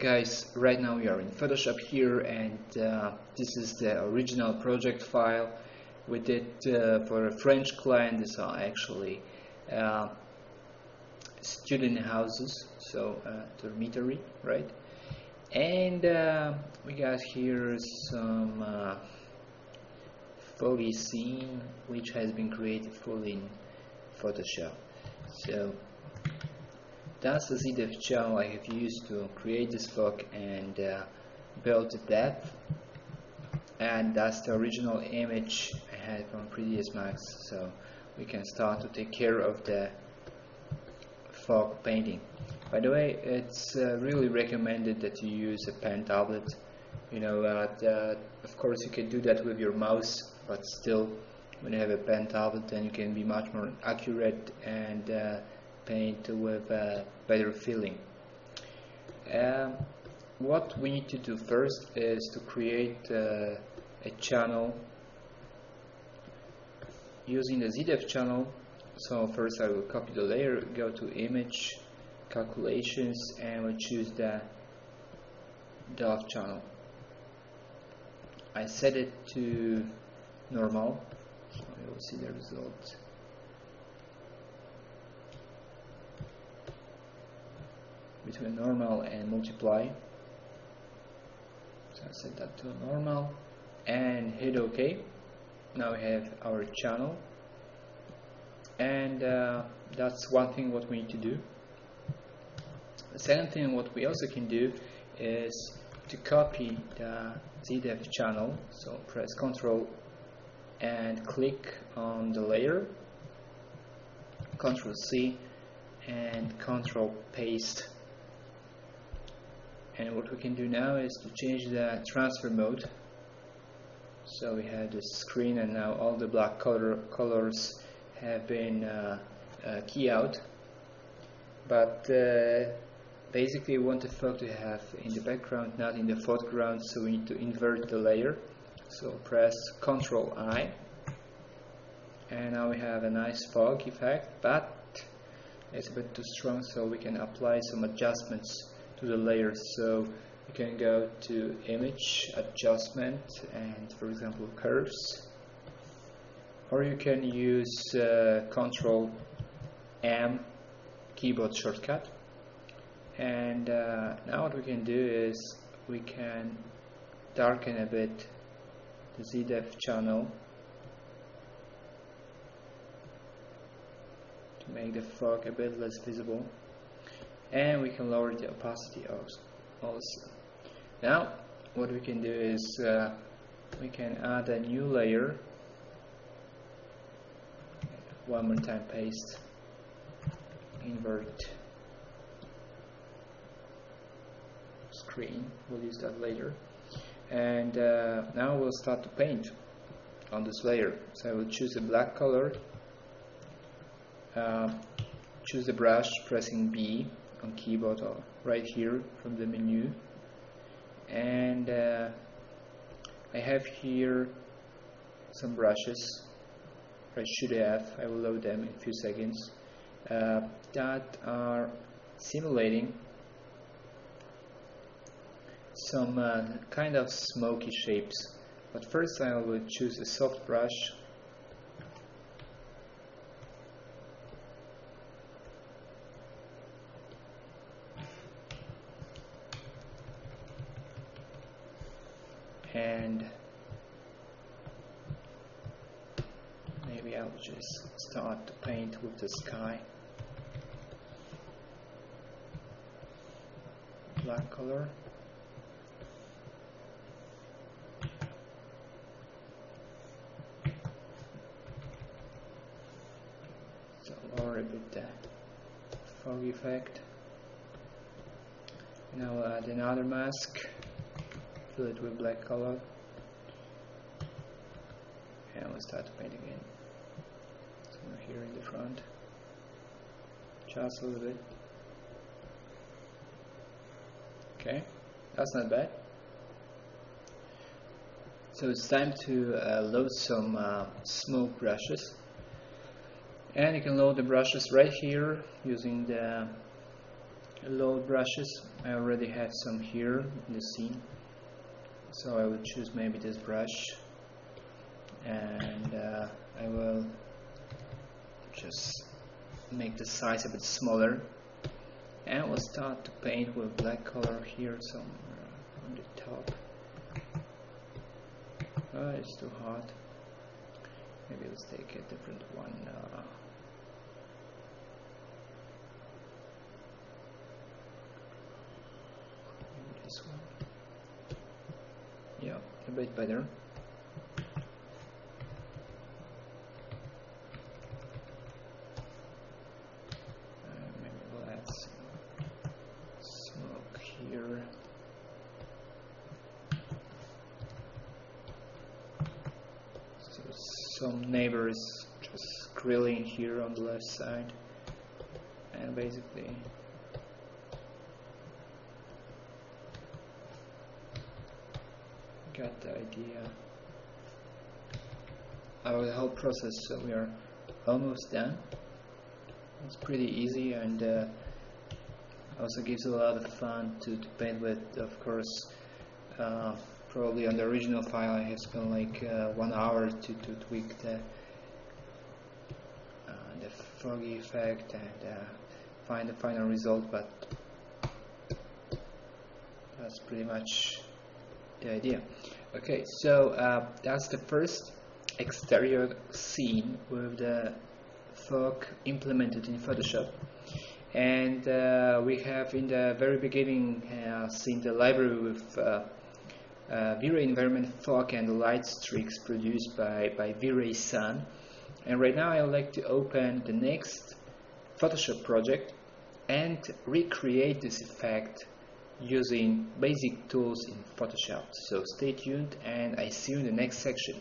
guys, right now we are in Photoshop here and uh, this is the original project file we did uh, for a French client. These are actually uh, student houses, so uh, dormitory, right? And uh, we got here some uh, foggy scene which has been created fully in Photoshop. So that's the ZDepth channel I have used to create this fog and uh, build the depth and that's the original image I had from 3ds Max so we can start to take care of the fog painting. By the way it's uh, really recommended that you use a pen tablet you know uh, of course you can do that with your mouse but still when you have a pen tablet then you can be much more accurate and uh, paint with a better feeling. Um, what we need to do first is to create uh, a channel using the ZDepth channel. So first I will copy the layer, go to image, calculations and we'll choose the DOF channel. I set it to normal, so you will see the result. Between normal and multiply. So I set that to normal. And hit OK. Now we have our channel. And uh, that's one thing what we need to do. The second thing what we also can do is to copy the ZDepth channel. So press ctrl and click on the layer. Ctrl C and Ctrl paste and what we can do now is to change the transfer mode. So we have the screen and now all the black color colors have been uh, uh, key out. But uh, basically we want the fog to have in the background not in the foreground so we need to invert the layer. So press ctrl I. And now we have a nice fog effect but it's a bit too strong so we can apply some adjustments to the layers so you can go to image adjustment and for example curves. Or you can use uh, control M keyboard shortcut. And uh, now what we can do is we can darken a bit the ZDepth channel to make the fog a bit less visible and we can lower the opacity also. Now what we can do is uh, we can add a new layer. One more time paste. Invert. Screen. We'll use that later. And uh, now we'll start to paint on this layer. So I will choose a black color. Uh, choose the brush pressing B on keyboard or right here from the menu. And uh, I have here some brushes. I should have. I will load them in a few seconds. Uh, that are simulating some uh, kind of smoky shapes. But first I will choose a soft brush and maybe I'll just start to paint with the sky. Black color. So lower a bit the fog effect. Now add another mask fill it with black color. And we'll start to paint again. So here in the front. Just a little bit. Okay that's not bad. So it's time to uh, load some uh, smoke brushes. And you can load the brushes right here using the load brushes. I already had some here in the scene so I will choose maybe this brush. And uh, I will just make the size a bit smaller. And we'll start to paint with black color here somewhere on the top. Oh, it's too hot. Maybe let's take a different one maybe this one yeah a bit better uh, here. some neighbors just grilling here on the left side and basically got the idea of the whole process so we are almost done. It's pretty easy and uh, also gives a lot of fun to, to paint with. Of course uh, probably on the original file I have spent like uh, one hour to, to tweak the uh, the foggy effect and uh, find the final result but that's pretty much the idea okay so uh, that's the first exterior scene with the fog implemented in Photoshop and uh, we have in the very beginning uh, seen the library with uh, V-Ray environment fog and light streaks produced by, by V-Ray Sun. And right now I would like to open the next Photoshop project and recreate this effect using basic tools in Photoshop. So stay tuned and I see you in the next section.